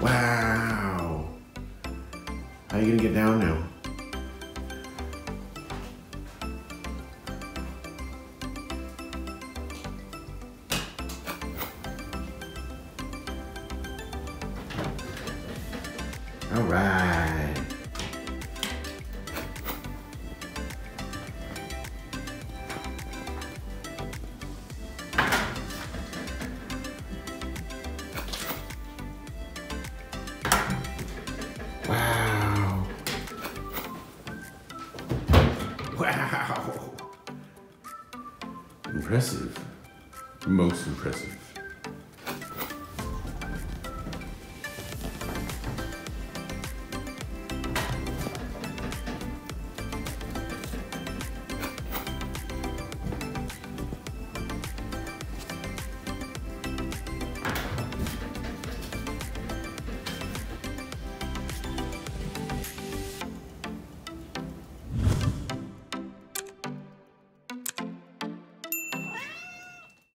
Wow. How are you gonna get down now? All right. Wow. Impressive. Most impressive.